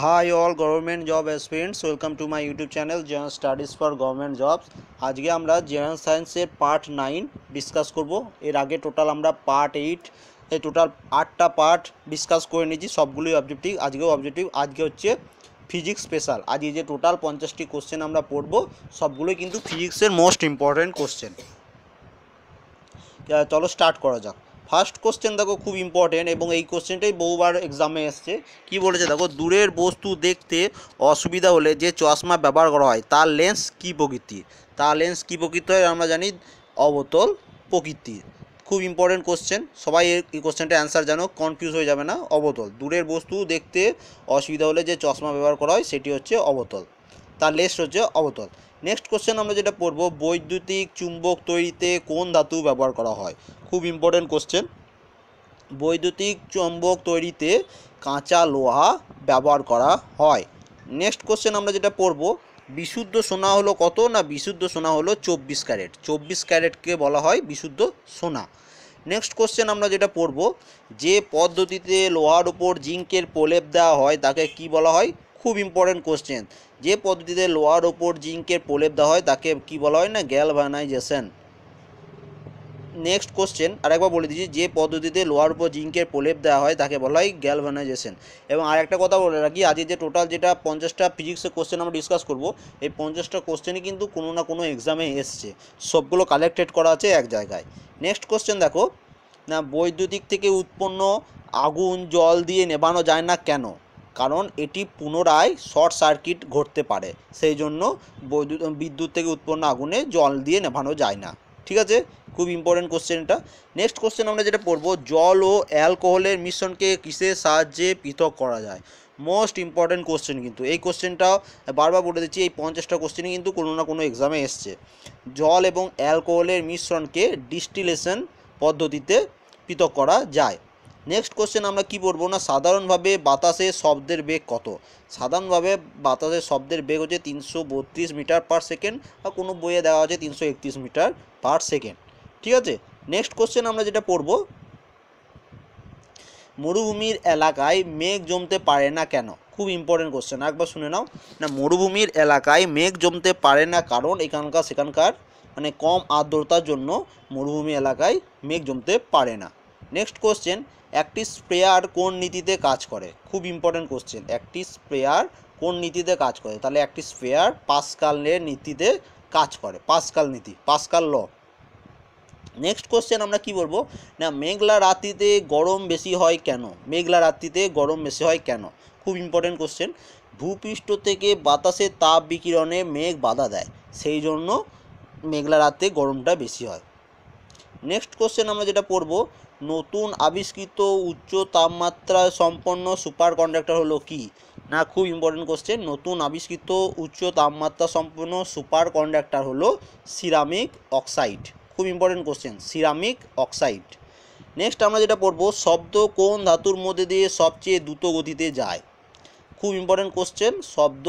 Hi all government job aspirants welcome to my YouTube channel general studies for government jobs আজকে আমরা general সায়েন্সের part nine discuss করব। এর আগে total আমরা পার্ট এইট এই টোটাল আটটা পার্ট ডিসকাস করে নিয়েছি, সবগুলোই অবজেক্টিভ আজকেও অবজেক্টিভ আজকে হচ্ছে ফিজিক্স স্পেশাল আজকে যে টোটাল পঞ্চাশটি কোশ্চেন আমরা পড়ব, সবগুলোই কিন্তু ফিজিক্সের মোস্ট ইম্পর্ট্যান্ট কোশ্চেন চলো স্টার্ট করা যাক। ফার্স্ট কোশ্চেন দেখো খুব ইম্পর্টেন্ট এবং এই কোশ্চেনটাই বহুবার এক্সামে এসছে। কি বলেছে দেখো, দূরের বস্তু দেখতে অসুবিধা হলে যে চশমা ব্যবহার করা হয়, তার লেন্স কী প্রকৃতি? তার লেন্স কী প্রকৃতি হয় আমরা জানি, অবতল প্রকৃতি। খুব ইম্পর্টেন্ট কোশ্চেন সবাই এই- কোশ্চেনটা অ্যান্সার জানো কনফিউজ হয়ে যাবে না, অবতল। দূরের বস্তু দেখতে অসুবিধা হলে যে চশমা ব্যবহার করা হয়, সেটি হচ্ছে অবতল। তার লেন্স হচ্ছে অবতল। নেক্সট কোশ্চেন আমরা যেটা পড়ব, বৈদ্যুতিক চুম্বক তৈরিতে কোন ধাতু ব্যবহার করা হয়? খুব ইম্পর্টেন্ট কোশ্চেন বৈদ্যুতিক চুম্বক তৈরিতে কাঁচা লোহা ব্যবহার করা হয়। নেক্সট কোশ্চেন আমরা যেটা পড়ব, বিশুদ্ধ সোনা হলো কত না বিশুদ্ধ সোনা হলো চব্বিশ ক্যারেট? চব্বিশ ক্যারেটকে বলা হয় বিশুদ্ধ সোনা। নেক্সট কোশ্চেন আমরা যেটা পড়ব, যে পদ্ধতিতে লোহার উপর জিঙ্কের প্রলেপ দেওয়া হয় তাকে কি বলা হয়? খুব ইম্পর্টেন্ট কোশ্চেন যে পদ্ধতিতে লোহার ওপর জিঙ্কের প্রলেপ দেওয়া হয়, তাকে কি বলা হয় না? গ্যালভানাইজেশন। নেক্সট কোশ্চেন, আরেকবার বলে দিচ্ছি, যে পদ্ধতিতে লোহার উপর জিঙ্কের প্রলেপ দেওয়া হয়, তাকে বলা হয় গ্যালভানাইজেশন। এবং আরেকটা কথা বলে রাখি, আজকে যে টোটাল যেটা পঞ্চাশটা ফিজিক্সের কোশ্চেন আমরা ডিসকাস করব, এই পঞ্চাশটা কোশ্চেনই কিন্তু কোনো না কোনো এক্সামে এসছে। সবগুলো কালেক্টেড করা আছে এক জায়গায়। নেক্সট কোশ্চেন দেখো, না বৈদ্যুতিক থেকে উৎপন্ন আগুন, জল দিয়ে নেভানো যায় না কেন? কারণ এটি পুনরায় শর্ট সার্কিট ঘটতে পারে। সেই জন্য বৈদ্যুৎ বিদ্যুৎ থেকে উৎপন্ন আগুনে জল দিয়ে নেভানো যায় না। ঠিক আছে? খুব ইম্পর্টেন্ট কোশ্চেন এটা। নেক্সট কোশ্চেন আমরা যেটা পড়ব, জল ও অ্যালকোহলের মিশ্রণকে কিসের সাহায্যে পৃথক করা যায়? মোস্ট ইম্পর্টেন্ট কোশ্চেন কিন্তু। এই কোশ্চেনটা বারবার বলে দিচ্ছি, এই পঞ্চাশটা কোশ্চেনই কিন্তু কোনো না কোনো এক্সামে এসছে। জল এবং অ্যালকোহলের মিশ্রণকে ডিস্টিলেশন পদ্ধতিতে পৃথক করা যায়। নেক্সট কোশ্চেন আমরা কি পড়ব না? সাধারণভাবে বাতাসে শব্দের বেগ কত? সাধারণভাবে বাতাসের শব্দের বেগ হচ্ছে তিনশো বত্রিশ মিটার পার সেকেন্ড আর কোনো বইয়ে দেওয়া আছে তিনশো মিটার পার সেকেন্ড ঠিক আছে? নেক্সট কোশ্চেন আমরা যেটা পড়ব, মরুভূমির এলাকায় মেঘ জমতে পারে না কেন? খুব ইম্পর্টেন্ট কোশ্চেন একবার শুনে নাও। না, মরুভূমির এলাকায় মেঘ জমতে পারে না কারণ এখানকার, সেখানকার মানে কম আর্দ্রতার জন্য মরুভূমি এলাকায় মেঘ জমতে পারে না। নেক্সট কোশ্চেন একটি স্প্রেয়ার কোন নীতিতে কাজ করে? খুব ইম্পর্টেন্ট কোশ্চেন একটি স্প্রেয়ার কোন নীতিতে কাজ করে? তাহলে একটি স্প্রেয়ার পাসকালের নীতিতে কাজ করে, পাসকাল নীতি, পাসকাল ল। নেক্সট কোশ্চেন আমরা কি বলব? না, মেঘলা রাত্রিতে গরম বেশি হয় কেন? মেঘলা রাত্রিতে গরম বেশি হয় কেন? খুব ইম্পর্টেন্ট কোশ্চেন ভূপৃষ্ঠ থেকে বাতাসের তাপ বিকিরণে মেঘ বাধা দেয়, সেই জন্য মেঘলা রাতে গরমটা বেশি হয়। নেক্সট কোশ্চেন আমরা যেটা পড়ব নতুন আবিষ্কৃত উচ্চ তাপমাত্রা সম্পন্ন সুপার কন্ডাক্টর হলো কি? না, খুব ইম্পর্টেন্ট কোশ্চেন নতুন আবিষ্কৃত উচ্চ তাপমাত্রা সম্পন্ন সুপার কন্ডাক্টর হলো সিরামিক অক্সাইড। খুব important question ceramic oxide. Next আমরা যেটা পড়ব, শব্দ কোন ধাতুর মধ্যে দিয়ে সবচেয়ে দ্রুত গতিতে যায়? খুব ইম্পর্টেন্ট কোশ্চেন শব্দ,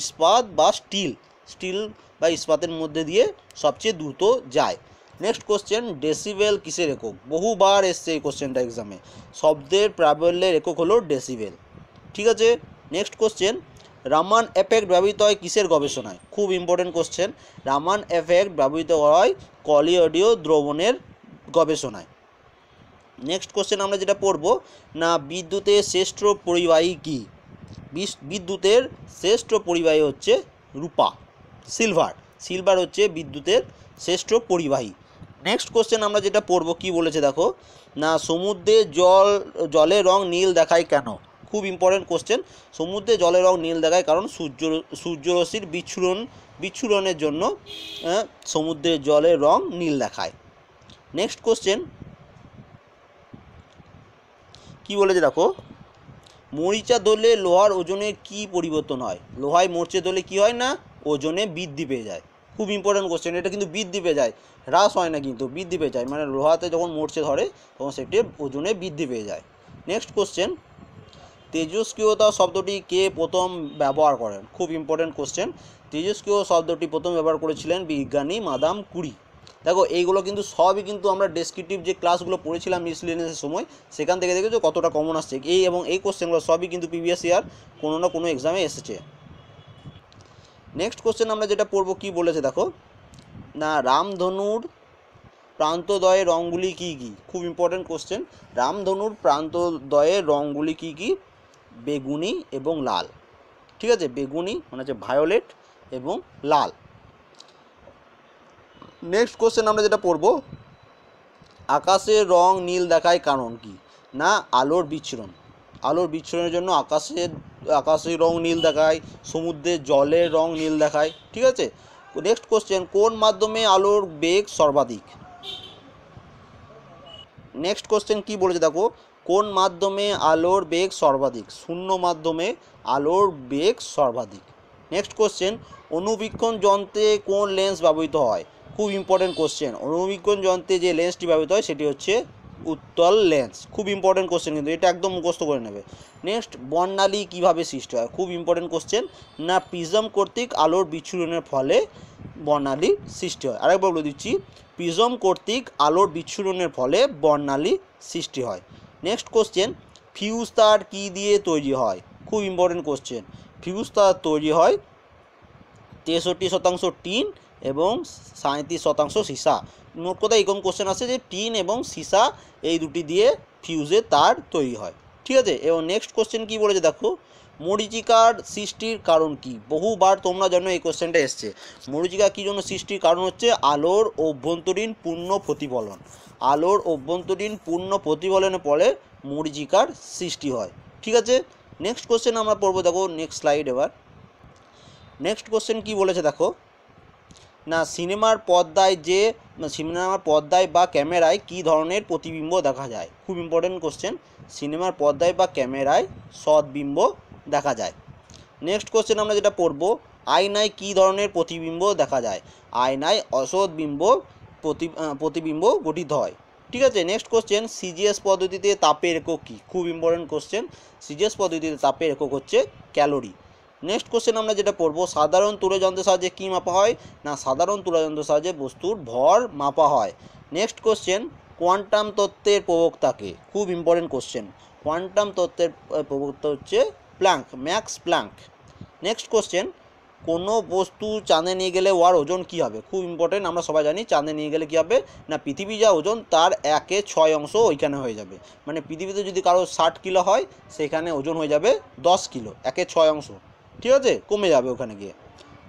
ইস্পাত বা স্টিল। স্টিল বা ইস্পাতের মধ্যে দিয়ে সবচেয়ে দ্রুত যায়। নেক্সট কোশ্চেন ডেসিবেল কিসের একক? বহুবার এসছে এই কোশ্চেনটা এক্সামে শব্দের প্রাবল্যের একক হলো ডেসিবেল ঠিক আছে? নেক্সট কোশ্চেন রামান এফেক্ট ব্যবহৃত হয় কিসের গবেষণায়? খুব ইম্পর্টেন্ট কোশ্চেন রামান এফেক্ট ব্যবহৃত হয় কলিঅডিও দ্রবণের গবেষণায়। নেক্সট কোশ্চেন আমরা যেটা পড়ব, না বিদ্যুতের শ্রেষ্ঠ পরিবাহী কী? বিদ্যুতের শ্রেষ্ঠ পরিবাহী হচ্ছে রূপা সিলভার সিলভার হচ্ছে বিদ্যুতের শ্রেষ্ঠ পরিবাহী। নেক্সট কোশ্চেন আমরা যেটা পড়ব, কি বলেছে দেখো? না, সমুদ্রে জল, জলের রং নীল দেখায় কেন? খুব ইম্পর্টেন্ট কোশ্চেন সমুদ্রে জলের রং নীল দেখায় কারণ সূর্য, সূর্যরশ্মির বিচ্ছুরণ, বিচ্ছুরণের জন্য সমুদ্রের জলের রং নীল দেখায়। নেক্সট কোশ্চেন কি বলেছে দেখো? মরিচা দলে লোহার ওজনে কি পরিবর্তন হয়? লোহায় মরচে দলে কি হয় না? ওজনে বৃদ্ধি পেয়ে যায়। খুব ইম্পর্টেন্ট কোশ্চেন এটা কিন্তু বৃদ্ধি পেয়ে যায়। হ্রাস হয় না কিন্তু, বৃদ্ধি পেয়ে যায়। মানে লোহাতে যখন মরচে ধরে, তখন সেটি ওজনে বৃদ্ধি পেয়ে যায়। নেক্সট কোশ্চেন তেজস্ক্রিয়তা শব্দটি কে প্রথম ব্যবহার করেন? খুব ইম্পর্টেন্ট কোশ্চেন তেজস্ক্রিয় শব্দটি প্রথম ব্যবহার করেছিলেন বিজ্ঞানী মাদাম কুরি। দেখো, এইগুলো কিন্তু সবই কিন্তু আমরা ডেসক্রিপটিভ যে ক্লাসগুলো পড়েছিলাম মিসলিনিয়াসের সময়, সেখান থেকে দেখেছ কতটা কমন আসছে। এই এবং এই কোশ্চেনগুলো সবই কিন্তু প্রিভিয়াস ইয়ার কোনো না কোনো এক্সামে এসেছে। নেক্সট কোশ্চেন আমরা যেটা পড়ব, কি বলেছে দেখো? না, রামধনুর প্রান্তদয়ের রঙগুলি কী কী? খুব ইম্পর্টেন্ট কোশ্চেন রামধনুর প্রান্তদয়ের রঙগুলি কী কী? বেগুনি এবং লাল। ঠিক আছে? বেগুনি মানে হচ্ছে ভায়োলেট এবং লাল। নেক্সট কোশ্চেন আমরা যেটা পড়ব আকাশের রং নীল দেখায় কারণ কি? না, আলোর বিচ্ছুরণ। আলোর বিচ্ছুরণের জন্য আকাশের আকাশের রং নীল দেখায় সমুদ্রের জলের রং নীল দেখায়, ঠিক আছে? নেক্সট কোশ্চেন কোন মাধ্যমে আলোর বেগ সর্বাধিক? নেক্সট কোশ্চেন কি বলেছে দেখো? কোন মাধ্যমে আলোর বেগ সর্বাধিক? শূন্য মাধ্যমে আলোর বেগ সর্বাধিক। নেক্সট কোশ্চেন অনুবীক্ষণ যন্ত্রে কোন লেন্স ব্যবহৃত হয়? খুব ইম্পর্টেন্ট কোশ্চেন অনুবীক্ষণ যন্ত্রে যে লেন্সটি ব্যবহৃত হয়, সেটি হচ্ছে উত্তল লেন্স খুব ইম্পর্টেন্ট কোশ্চেন কিন্তু, এটা একদম মুখস্থ করে নেবে। নেক্সট বর্ণালী কীভাবে সৃষ্টি হয়? খুব ইম্পর্টেন্ট কোশ্চেন না প্রিজম কর্তৃক আলোর বিচ্ছুরণের ফলে বর্ণালী সৃষ্টি হয়? আরেকবার বলে দিচ্ছি প্রিজম কর্তৃক আলোর বিচ্ছুরণের ফলে বর্ণালী সৃষ্টি হয়। নেক্সট কোশ্চেন ফিউজ তার কী দিয়ে তৈরি হয়? খুব ইম্পর্টেন্ট কোশ্চেন ফিউজ তার তৈরি হয় তেষট্টি শতাংশ টিন এবং সাঁত্রিশ শতাংশ সীসা। মোট কথা এরকম কোশ্চেন আছে যে টিন এবং সীসা এই দুটি দিয়ে ফিউজে তার তৈরি হয়। ঠিক আছে? এবং নেক্সট কোশ্চেন কি বলেছে দেখো? মরিচিকার সৃষ্টির কারণ কি? বহুবার তোমরা জানো এই কোশ্চেনটা এসছে। মরিচিকা কী জন্য সৃষ্টির কারণ হচ্ছে আলোর অভ্যন্তরীণ পূর্ণ প্রতিফলন। আলোর অভ্যন্তরীণ পূর্ণ প্রতিফলনের ফলে মরিচিকার সৃষ্টি হয়। ঠিক আছে? নেক্সট কোশ্চেন আমরা পড়ব দেখো নেক্সট স্লাইড এবার। নেক্সট কোশ্চেন কি বলেছে দেখো? না, সিনেমার পর্দায় যে সিনেমার পর্দায় বা ক্যামেরায় কী ধরনের প্রতিবিম্ব দেখা যায়? খুব ইম্পর্টেন্ট কোশ্চেন সিনেমার পর্দায় বা ক্যামেরায় সৎবিম্ব দেখা যায়। নেক্সট কোশ্চেন আমরা যেটা পড়ব, আয়নায় কী ধরনের প্রতিবিম্ব দেখা যায়? আয়নায় অসৎ বিম্ব প্রতি প্রতিবিম্ব গঠিত হয়। ঠিক আছে নেক্সট কোশ্চেন সিজিএস পদ্ধতিতে তাপের একক কী? খুব ইম্পর্টেন্ট কোশ্চেন সিজিএস পদ্ধতিতে তাপের একক হচ্ছে ক্যালোরি নেক্সট কোশ্চেন আমরা যেটা পড়ব, সাধারণ তুলযন্ত্রের সাহায্যে কী মাপা হয়? না, সাধারণ তুলযন্ত্রের সাহায্যে বস্তুর ভর মাপা হয়। নেক্সট কোশ্চেন কোয়ান্টাম তত্ত্বের প্রবক্তাকে, খুব ইম্পর্টেন্ট কোশ্চেন কোয়ান্টাম তত্ত্বের প্রবক্তা হচ্ছে Planck Max Planck next question কোনো বস্তু চাঁদে নিয়ে গেলে ওয়ার ওজন কী হবে? খুব ইম্পর্টেন্ট আমরা সবাই জানি চাঁদে নিয়ে গেলে কী হবে? না, পৃথিবী যা ওজন, তার একে ছয় অংশ ওইখানে হয়ে যাবে। মানে পৃথিবীতে যদি কারও ষাট কিলো হয়, সেখানে ওজন হয়ে যাবে দশ কিলো, একে ছয় অংশ। ঠিক আছে? কমে যাবে ওখানে গিয়ে।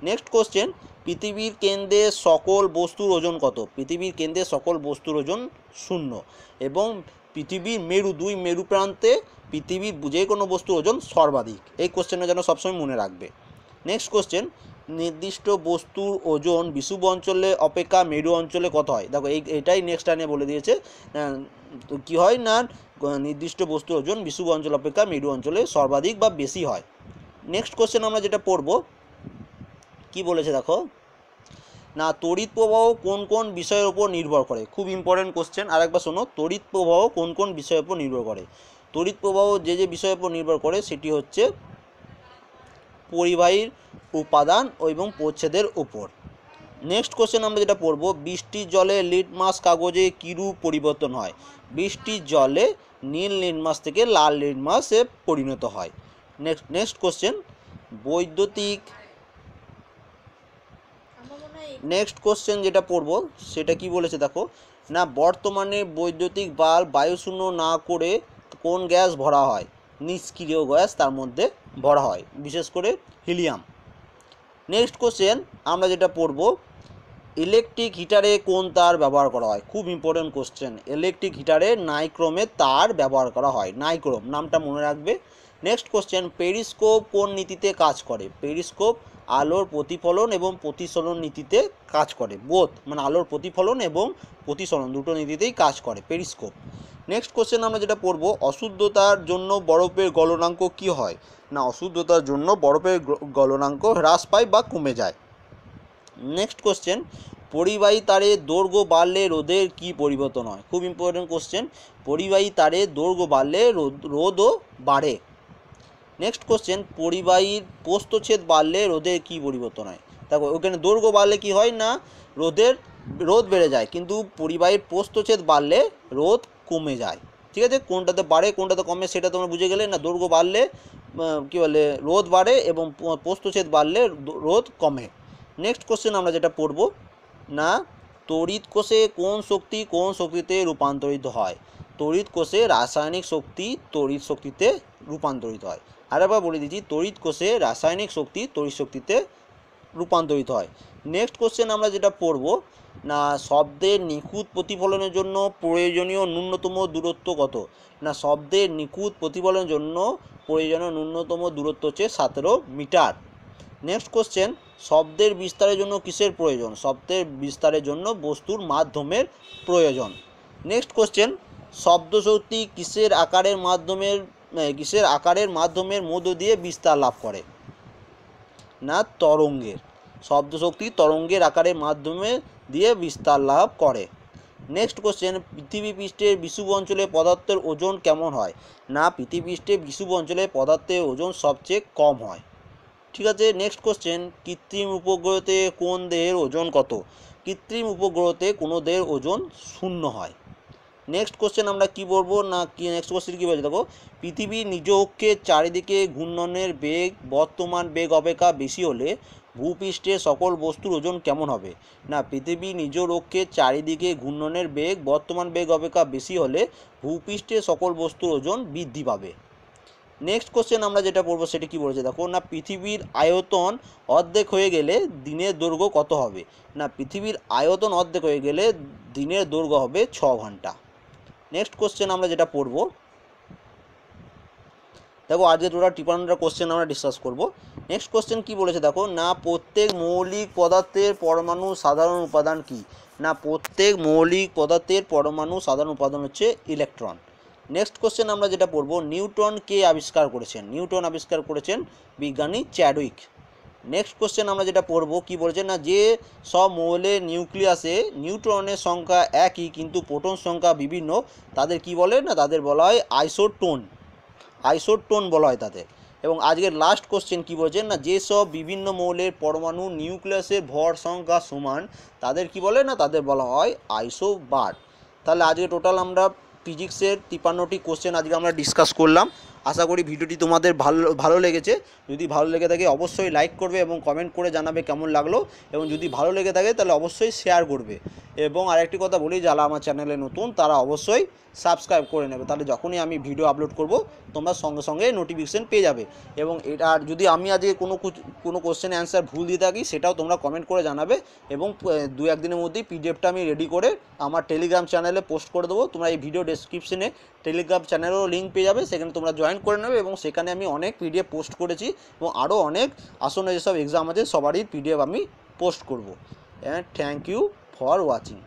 নেক্সট কোশ্চেন পৃথিবীর কেন্দ্রে সকল বস্তুর ওজন কত? পৃথিবীর কেন্দ্রে সকল বস্তুর ওজন শূন্য। এবং পৃথিবীর মেরু দুই মেরু প্রান্তে পৃথিবীর যে কোনো বস্তুর ওজন সর্বাধিক। এই কোশ্চেনটা যেন সবসময় মনে রাখবে। নেক্সট কোশ্চেন নির্দিষ্ট বস্তুর ওজন বিষুব অঞ্চলে অপেক্ষা মেরু অঞ্চলে কত হয়? দেখো, এই, এটাই নেক্সট টাইমে বলে দিয়েছে। কী হয় না, নির্দিষ্ট বস্তুর ওজন বিষুব অঞ্চল অপেক্ষা মেরু অঞ্চলে সর্বাধিক বা বেশি হয়। নেক্সট কোশ্চেন আমরা যেটা পড়ব, কি বলেছে দেখো? না, তড়িৎ প্রবাহ কোন কোন বিষয়ের উপর নির্ভর করে? খুব ইম্পর্টেন্ট কোশ্চেন আরেকবার শোনো, তড়িৎ প্রবাহ কোন কোন বিষয়ের উপর নির্ভর করে? তড়িৎ প্রবাহ যে যে বিষয়ের উপর নির্ভর করে, সেটি হচ্ছে পরিবাহীর উপাদান এবং প্রচ্ছেদের উপর। নেক্সট কোশ্চেন আমরা যেটা পড়ব বৃষ্টির জলে লিটমাস কাগজে কিরূপ পরিবর্তন হয়? বৃষ্টির জলে নীল লিটমাস থেকে লাল লিটমাসে পরিণত হয়। নেক্সট নেক্সট কোশ্চেন বৈদ্যুতিক নেক্সট কোশ্চেন যেটা পড়ব সেটা কি বলেছে দেখো? না বর্তমানে বৈদ্যুতিক বাল্ব বায়ুশূন্য না করে কোন গ্যাস ভরা হয়? নিষ্ক্রিয় গ্যাস তার মধ্যে ভরা হয় বিশেষ করে হিলিয়াম। নেক্সট কোশ্চেন আমরা যেটা পড়ব ইলেকট্রিক হিটারে কোন তার ব্যবহার করা হয়? খুব ইম্পর্টেন্ট কোশ্চেন ইলেকট্রিক হিটারে নাইক্রোমের তার ব্যবহার করা হয় নাইক্রোম নামটা মনে রাখবে। নেক্সট কোশ্চেন পেরিস্কোপ কোন নীতিতে কাজ করে? পেরিস্কোপ আলোর প্রতিফলন এবং প্রতিসরণ নীতিতে কাজ করে। বোথ মানে আলোর প্রতিফলন এবং প্রতিসরণ দুটো নীতিতেই কাজ করে পেরিস্কোপ নেক্সট কোশ্চেন আমরা যেটা পড়ব, অশুদ্ধতার জন্য বরফের গলনাঙ্ক কি হয়? না, অশুদ্ধতার জন্য বরফের গলনাঙ্ক হ্রাস পায় বা কমে যায়। নেক্সট কোশ্চেন পরিবাহী তারে দৈর্ঘ্য বাড়লে রোদের কি পরিবর্তন হয়? খুব ইম্পর্টেন্ট কোশ্চেন পরিবাহী তারে দৈর্ঘ্য বাড়লে রোদ, রোদও বাড়ে। নেক্সট কোশ্চেন পরিবাহীর প্রস্থচ্ছেদ বাড়লে রোদের কি পরিবর্তন হয়? দেখো, ওখানে দৈর্ঘ্য বাড়লে কি হয় না? রোদের, রোদ বেড়ে যায়, কিন্তু পরিবাহীর প্রস্থচ্ছেদ বাড়লে রোদ কমে যায়। ঠিক আছে? কোনটাতে বাড়ে, কোনটাতে কমে, সেটা তোমরা বুঝে গেলে না? দৈর্ঘ্য বাড়লে কী বলে, রোদ বাড়ে এবং প- প্রস্থচ্ছেদ বাড়লে রোদ কমে। নেক্সট কোশ্চেন আমরা যেটা পড়ব, না, তড়িৎ কোষে কোন শক্তি কোন শক্তিতে রূপান্তরিত হয়? তড়িৎ কোষে রাসায়নিক শক্তি তড়িৎ শক্তিতে রূপান্তরিত হয়। আরেকবার বলে দিচ্ছি, তড়িৎ কোষে রাসায়নিক শক্তি তড়িৎ শক্তিতে রূপান্তরিত হয়। নেক্সট কোশ্চেন আমরা যেটা পড়ব, না শব্দের নিখুঁত প্রতিফলনের জন্য প্রয়োজনীয় ন্যূনতম দূরত্ব কত? না শব্দের নিখুঁত প্রতিফলনের জন্য প্রয়োজনীয় ন্যূনতম দূরত্ব হচ্ছে সতেরো মিটার। নেক্সট কোশ্চেন শব্দের বিস্তারের জন্য কিসের প্রয়োজন? শব্দের বিস্তারের জন্য বস্তুর মাধ্যমের প্রয়োজন। নেক্সট কোশ্চেন শব্দ শক্তি কিসের আকারের মাধ্যমের কিসের আকারের মাধ্যমের মধ্য দিয়ে বিস্তার লাভ করে? না, তরঙ্গের। শব্দ শক্তি তরঙ্গের আকারের মাধ্যমে দিয়ে বিস্তার লাভ করে। নেক্সট কোশ্চেন পৃথিবী পৃষ্ঠের বিষুব অঞ্চলে পদার্থের ওজন কেমন হয়? না, পৃথিবী পৃষ্ঠে বিষুব অঞ্চলে পদার্থের ওজন সবচেয়ে কম হয়। ঠিক আছে নেক্সট কোশ্চেন কৃত্রিম উপগ্রহতে কোন দেহের ওজন কত? কৃত্রিম উপগ্রহতে কোনো দেহের ওজন শূন্য হয়। নেক্সট কোশ্চেন আমরা কি বলব? না, কি নেক্সট কোশ্চেন কী বলছে দেখো, পৃথিবী নিজ অক্ষের চারিদিকে ঘূর্ণনের বেগ, বর্তমান বেগ অপেক্ষা বেশি হলে ভূপৃষ্ঠে সকল বস্তুর ওজন কেমন হবে? না, পৃথিবী নিজ অক্ষের চারিদিকে ঘূর্ণনের বেগ, বর্তমান বেগ অপেক্ষা বেশি হলে ভূপৃষ্ঠে সকল বস্তুর ওজন বৃদ্ধি পাবে। নেক্সট কোশ্চেন আমরা যেটা পড়ব সেটা কি বলেছে? দেখো, না, পৃথিবীর আয়তন অর্ধেক হয়ে গেলে দিনের দৈর্ঘ্য কত হবে? না, পৃথিবীর আয়তন অর্ধেক হয়ে গেলে দিনের দৈর্ঘ্য হবে ছ ঘণ্টা। নেক্সট কোশ্চেন আমরা যেটা পড়ব, দেখো আজকে টোটাল টিপান্নটা কোশ্চেন আমরা ডিসকাস করব। নেক্সট কোশ্চেন কি বলেছে দেখো, না প্রত্যেক মৌলিক পদার্থের পরমাণু সাধারণ উপাদান কি? না প্রত্যেক মৌলিক পদার্থের পরমাণু সাধারণ উপাদান হচ্ছে ইলেকট্রন নেক্সট কোশ্চেন আমরা যেটা পড়ব নিউটন কে আবিষ্কার করেছেন, নিউটন আবিষ্কার করেছেন বিজ্ঞানী চ্যাডউইক। নেক্সট কোশ্চেন আমরা যেটা পড়ব, কি বলেছে না, যে সব মৌলের নিউক্লিয়াসে নিউট্রনের সংখ্যা একই, কিন্তু প্রোটন সংখ্যা বিভিন্ন, তাদের কি বলে না, তাদের বলা হয় আইসোটোন। আইসোটোন বলা হয় তাদের। এবং আজকের লাস্ট কোশ্চেন কী বলছেন না যেসব বিভিন্ন মৌলের পরমাণু নিউক্লিয়াসের ভর সংখ্যা সমান, তাদের কি বলে না, তাদের বলা হয় আইসোবার। তাহলে আজকে টোটাল আমরা ফিজিক্সের তিপান্নটি কোশ্চেন আজকে আমরা ডিসকাস করলাম। আশা করি ভিডিওটি তোমাদের ভালো ভালো লেগেছে। যদি ভালো লেগে থাকে অবশ্যই লাইক করবে এবং কমেন্ট করে জানাবে কেমন লাগল। এবং যদি ভালো লেগে থাকে তাহলে অবশ্যই শেয়ার করবে। এবং আরেকটি কথা বলি, যারা আমার চ্যানেলে নতুন, তারা অবশ্যই সাবস্ক্রাইব করে নেবে। তাহলে যখনই আমি ভিডিও আপলোড করব, তোমরা সঙ্গে সঙ্গে নোটিফিকেশান পেয়ে যাবে। এবং এটা আর যদি আমি আজকে কোনো কোনো কোশ্চেন অ্যান্সার ভুল দিয়ে থাকি, সেটাও তোমরা কমেন্ট করে জানাবে। এবং দু একদিনের মধ্যেই পিডিএফটা আমি রেডি করে আমার টেলিগ্রাম চ্যানেলে পোস্ট করে দেবো। তোমরা এই ভিডিও ডেসক্রিপশনে টেলিগ্রাম চ্যানেলেরও লিঙ্ক পেয়ে যাবে। সেখানে তোমরা জয়েন করে নেবে এবং সেখানে আমি অনেক পিডিএফ পোস্ট করেছি এবং আরও অনেক আসন্ন যেসব এক্সাম আছে সবারই পিডিএফ আমি পোস্ট করব। Thank you for watching